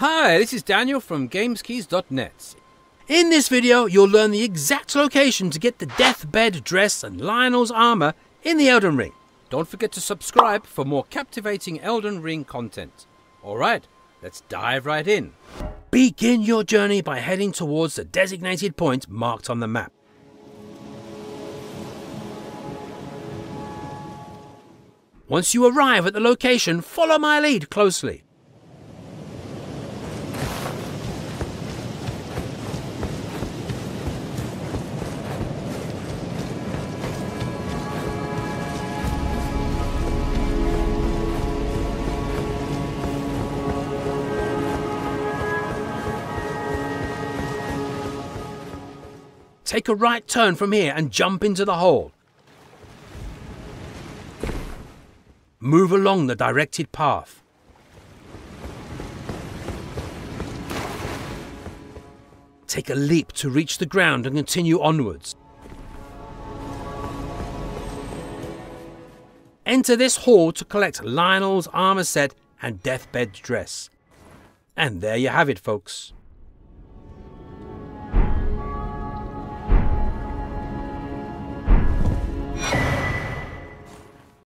Hi, this is Daniel from Gameskeys.net. In this video, you'll learn the exact location to get the deathbed dress and Lionel's armor in the Elden Ring. Don't forget to subscribe for more captivating Elden Ring content. Alright, let's dive right in. Begin your journey by heading towards the designated point marked on the map. Once you arrive at the location, follow my lead closely. Take a right turn from here and jump into the hole. Move along the directed path. Take a leap to reach the ground and continue onwards. Enter this hall to collect Lionel's armor set and deathbed dress. And there you have it, folks.